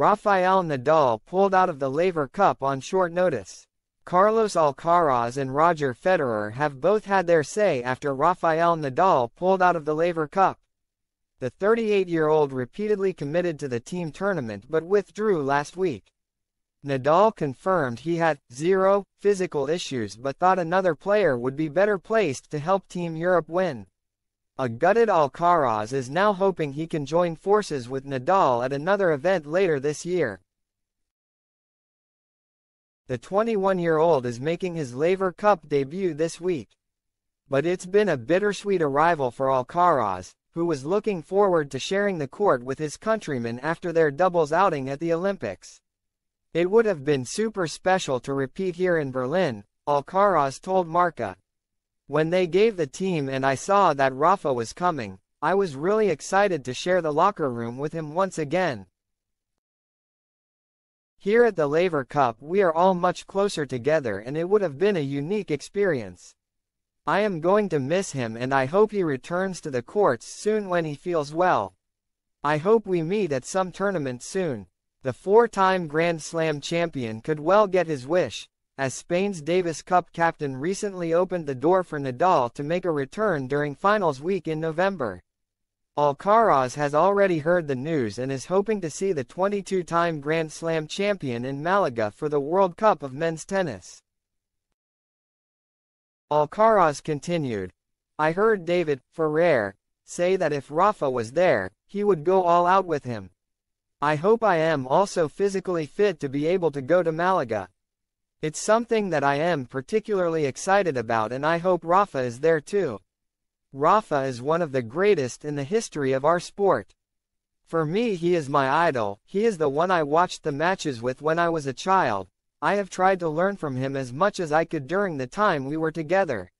Rafael Nadal pulled out of the Laver Cup on short notice. Carlos Alcaraz and Roger Federer have both had their say after Rafael Nadal pulled out of the Laver Cup. The 38-year-old repeatedly committed to the team tournament but withdrew last week. Nadal confirmed he had zero physical issues but thought another player would be better placed to help Team Europe win. A gutted Alcaraz is now hoping he can join forces with Nadal at another event later this year. The 21-year-old is making his Laver Cup debut this week. But it's been a bittersweet arrival for Alcaraz, who was looking forward to sharing the court with his countrymen after their doubles outing at the Olympics. It would have been super special to repeat here in Berlin, Alcaraz told Marca. When they gave the team and I saw that Rafa was coming, I was really excited to share the locker room with him once again. Here at the Laver Cup we are all much closer together and it would have been a unique experience. I am going to miss him and I hope he returns to the courts soon when he feels well. I hope we meet at some tournament soon. The four-time Grand Slam champion could well get his wish, as Spain's Davis Cup captain recently opened the door for Nadal to make a return during finals week in November. Alcaraz has already heard the news and is hoping to see the 22-time Grand Slam champion in Malaga for the World Cup of Men's Tennis. Alcaraz continued, I heard David Ferrer say that if Rafa was there, he would go all out with him. I hope I am also physically fit to be able to go to Malaga. It's something that I am particularly excited about and I hope Rafa is there too. Rafa is one of the greatest in the history of our sport. For me he is my idol, he is the one I watched the matches with when I was a child, I have tried to learn from him as much as I could during the time we were together.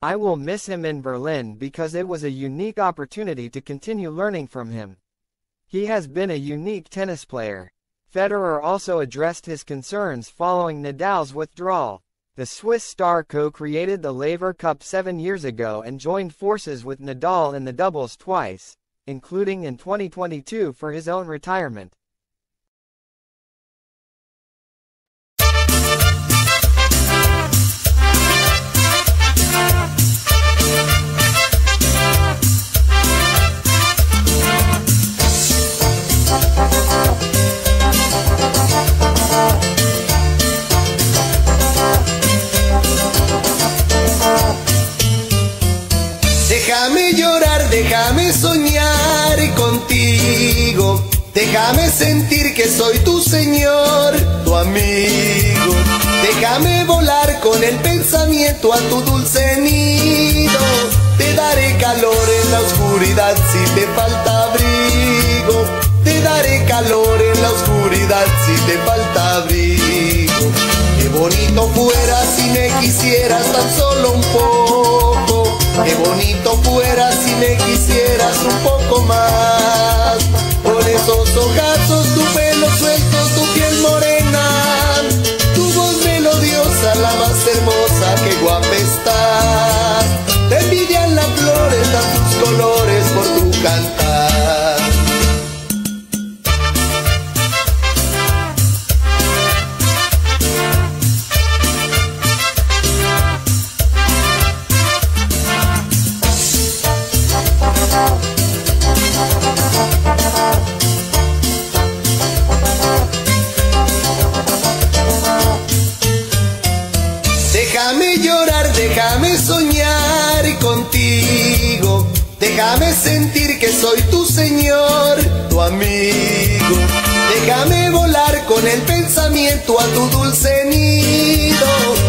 I will miss him in Berlin because it was a unique opportunity to continue learning from him. He has been a unique tennis player. Federer also addressed his concerns following Nadal's withdrawal. The Swiss star co-created the Laver Cup seven years ago and joined forces with Nadal in the doubles twice, including in 2022 for his own retirement. Déjame sentir que soy tu Señor, tu amigo. Déjame volar con el pensamiento a tu dulce nido. Te daré calor en la oscuridad si te falta abrigo. Te daré calor en la oscuridad si te falta abrigo. Qué bonito fuera si me quisieras tan solo un poco. Déjame llorar, déjame soñar contigo. Déjame sentir que soy tu Señor, tu amigo. Déjame volar con el pensamiento a tu dulce nido.